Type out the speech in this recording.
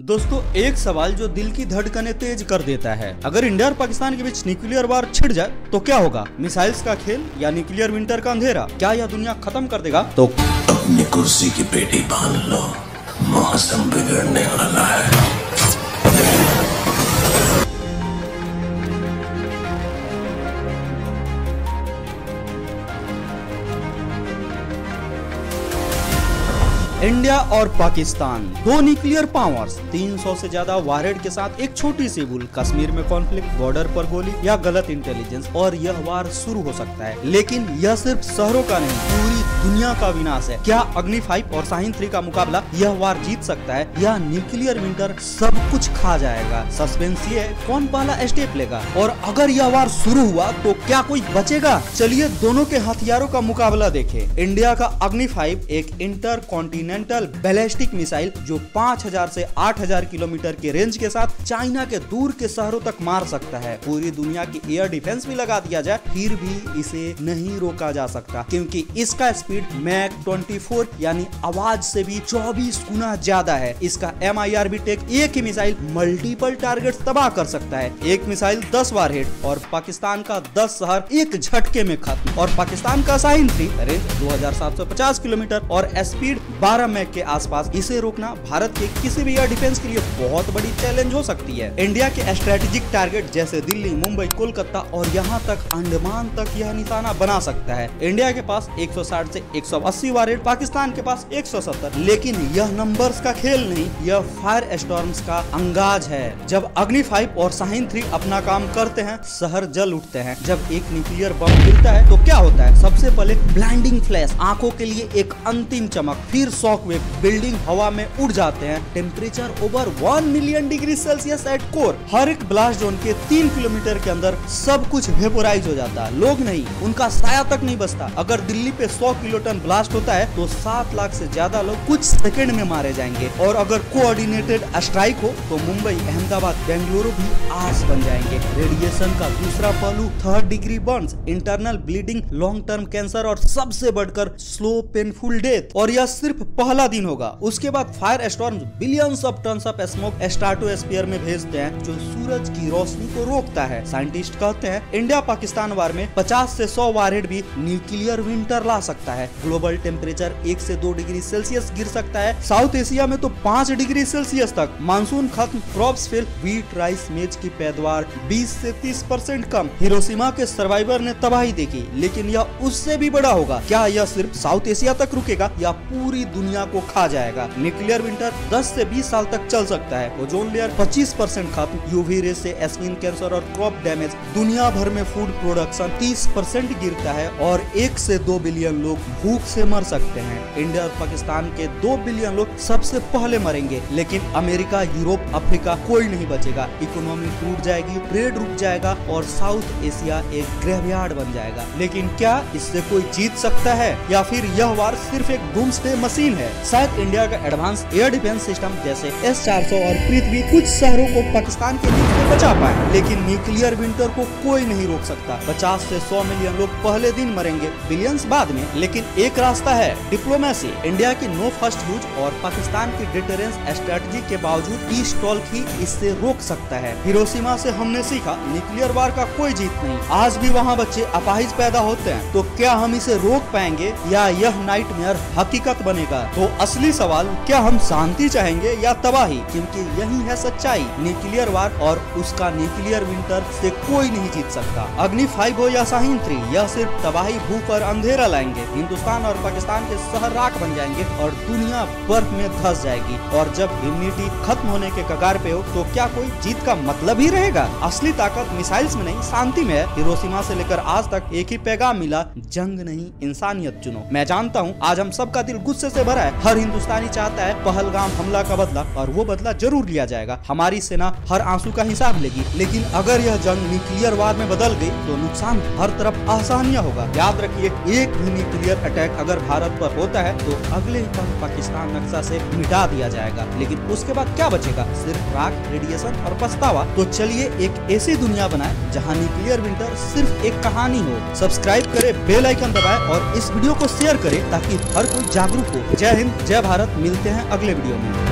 दोस्तों, एक सवाल जो दिल की धड़कने तेज कर देता है। अगर इंडिया और पाकिस्तान के बीच न्यूक्लियर वार छिड़ जाए तो क्या होगा? मिसाइल्स का खेल या न्यूक्लियर विंटर का अंधेरा? क्या यह दुनिया खत्म कर देगा? तो अपनी कुर्सी की पेटी बाँध लो। मौसम बिगड़ने वाला है। इंडिया और पाकिस्तान, दो न्यूक्लियर पावर्स 300 से ज़्यादा वारहेड के साथ एक छोटी सी भूल, कश्मीर में कॉन्फ्लिक्ट बॉर्डर पर गोली या गलत इंटेलिजेंस और यह वार शुरू हो सकता है। लेकिन यह सिर्फ़ शहरों का नहीं, पूरी दुनिया का विनाश है। क्या अग्नि फाइव और साहिन थ्री का मुकाबला यह वार जीत सकता है? या न्यूक्लियर विंटर सब कुछ खा जाएगा? सस्पेंस ये कौन पहला स्टेप लेगा? और अगर यह वार शुरू हुआ तो क्या कोई बचेगा? चलिए दोनों के हथियारों का मुकाबला देखे। इंडिया का अग्नि फाइव एक इंटर कॉन्टिनेंटल बैलिस्टिक मिसाइल जो 5000 से 8000 किलोमीटर के रेंज के साथ चाइना के दूर के शहरों तक मार सकता है। पूरी दुनिया की एयर डिफेंस भी लगा दिया जाए, फिर भी इसे नहीं रोका जा सकता, क्योंकि इसका स्पीड मैक 24 यानी आवाज़ से भी 24 गुना ज़्यादा है। इसका एम भी टेक एक ही मिसाइल मल्टीपल टारगेट तबाह कर सकता है। एक मिसाइल 10 बार हिट और पाकिस्तान का 10 शहर एक झटके में खत्म। और पाकिस्तान का साइन थ्री रेंज 2750 किलोमीटर और स्पीड 12 मैक के आसपास इसे रोकना भारत के किसी भी एयर डिफेंस के लिए बहुत बड़ी चैलेंज हो सकती है। इंडिया के स्ट्रेटेजिक टारगेट जैसे दिल्ली, मुंबई, कोलकाता और यहाँ तक अंडमान तक यह निशाना बना सकता है। इंडिया के पास 160 से 180 वारेट पाकिस्तान के पास 170 लेकिन यह नंबर्स का खेल नहीं, यह फायर स्टॉर्म्स का अंगाज है। जब अग्नि फाइव और साहिन थ्री अपना काम करते हैं, शहर जल उठते हैं। जब एक न्यूक्लियर बम गिरता है तो क्या होता है? सबसे पहले ब्लाइंडिंग फ्लैश आँखों के लिए एक अंतिम चमक, फिर शॉक वेव बिल्डिंग हवा में उड़ जाते हैं। Temperature over one million degree Celsius at core हर एक ब्लास्ट जोन के तीन किलोमीटर के अंदर सब कुछ वेपोराइज हो जाता है। लोग नहीं, उनका साया तक नहीं बचता। अगर दिल्ली पे 100 किलोटन ब्लास्ट होता है तो सात लाख से ज़्यादा लोग कुछ सेकंड में मारे जाएँगे। और अगर कोऑर्डिनेटेड स्ट्राइक हो तो मुंबई, अहमदाबाद, बेंगलुरु भी आस बन जाएँगे। रेडिएशन का दूसरा पहलू third degree burns internal bleeding long term cancer और सबसे बढ़कर स्लो पेनफुल डेथ और यह सिर्फ़ पहला दिन होगा। उसके बाद fire storm billions of ton of smoke stratosphere में भेजते हैं, जो सूरज की रोशनी को रोकता है। साइंटिस्ट कहते हैं इंडिया पाकिस्तान वार में 50 से 100 वारहेड भी न्यूक्लियर विंटर ला सकता है। ग्लोबल टेम्परेचर एक से दो डिग्री सेल्सियस गिर सकता है। साउथ एशिया में तो पाँच डिग्री सेल्सियस तक। मानसून खत्म crop fail wheat rice maize की पैदावार बीस ऐसी तीस परसेंट कम। हिरोशिमा के सर्वाइवर ने तबाही देखी, लेकिन यह उससे भी बड़ा होगा। क्या यह सिर्फ़ साउथ एशिया तक रुकेगा या पूरी दुनिया को खा जाएगा। न्यूक्लियर विंटर 10 से 20 साल तक चल सकता है। ओजोन लेयर 25 परसेंट खत्म यूवी रे से स्किन कैंसर और क्रॉप डैमेज दुनिया भर में फ़ूड प्रोडक्शन 30 परसेंट गिरता है और एक से दो बिलियन लोग भूख से मर सकते हैं। इंडिया और पाकिस्तान के दो बिलियन लोग सबसे पहले मरेंगे। लेकिन अमेरिका, यूरोप, अफ्रीका कोई नहीं बचेगा। इकोनॉमी टूट जाएगी ट्रेड रुक जाएगा और साउथ एशिया एक ग्रेवयार्ड बन जाएगा। लेकिन क्या इससे कोई जीत सकता है? या फिर यह वार सिर्फ़ एक डूम्सडे मशीन है। शायद इंडिया का एडवांस एयर डिफेंस सिस्टम जैसे एस चार सौ और पृथ्वी कुछ शहरों को पाकिस्तान के बीच में बचा पाए, लेकिन न्यूक्लियर विंटर को कोई नहीं रोक सकता। पचास ऐसी सौ मिलियन लोग पहले दिन मरेंगे बिलियंस बाद में। लेकिन एक रास्ता है डिप्लोमेसी इंडिया की नो फ़र्स्ट यूज़ और पाकिस्तान की डिटेरेंस स्ट्रेटजी के बावजूद ईस्ट टॉल ही इससे रोक सकता है। हिरोशिमा से हमने सीखा न्यूक्लियर वार का कोई जीत नहीं। आज भी वहाँ बच्चे अपाहिज पैदा होते हैं तो क्या हम इसे रोक पाएँगे या यह नाइटमेयर हकीकत बनेगा? तो असली सवाल, क्या हम शांति चाहेंगे या तबाही? क्योंकि यही है सच्चाई। न्यूक्लियर वार और उसका न्यूक्लियर विंटर से कोई नहीं जीत सकता। अग्नि फाइव हो या साहिन थ्री यह सिर्फ़ तबाही भूख और अंधेरा लाएँगे। हिंदुस्तान और पाकिस्तान के शहर राख बन जाएँगे और दुनिया बर्फ़ में धस जाएगी। और जब इम्यूनिटी खत्म होने के कगार पे हो तो क्या कोई जीत का मतलब ही रहेगा? असली ताकत मिसाइल्स में नहीं, शांति में है। हिरोशिमा से लेकर आज तक एक ही पैगाम मिला, जंग नहीं, इंसानियत चुनो। मैं जानता हूँ, आज हम सबका दिल गुस्से से भरा है। हर हिंदुस्तानी चाहता है पहलगाम हमला का बदला और वो बदला ज़रूर लिया जाएगा। हमारी सेना हर आँसू का हिसाब लेगी, लेकिन अगर यह जंग न्यूक्लियर वार में बदल गई तो नुकसान हर तरफ़ आसानियाँ होगा। याद रखिए, एक भी न्यूक्लियर अटैक अगर भारत पर होता है तो अगले पल पाकिस्तान नक्शा से मिटा दिया जाएगा। लेकिन उसके बाद क्या बचेगा? सिर्फ़ राख, रेडिएशन और पछतावा। तो चलिए एक ऐसी दुनिया बनाए, जहाँ न्यूक्लियर विंटर सिर्फ़ एक कहानी हो। सब्सक्राइब करे, बेल आइकन दबाए और इस वीडियो को शेयर करे, ताकि हर कोई जागरूक हो। जय हिंद जय भारत मिलते हैं अगले वीडियो में।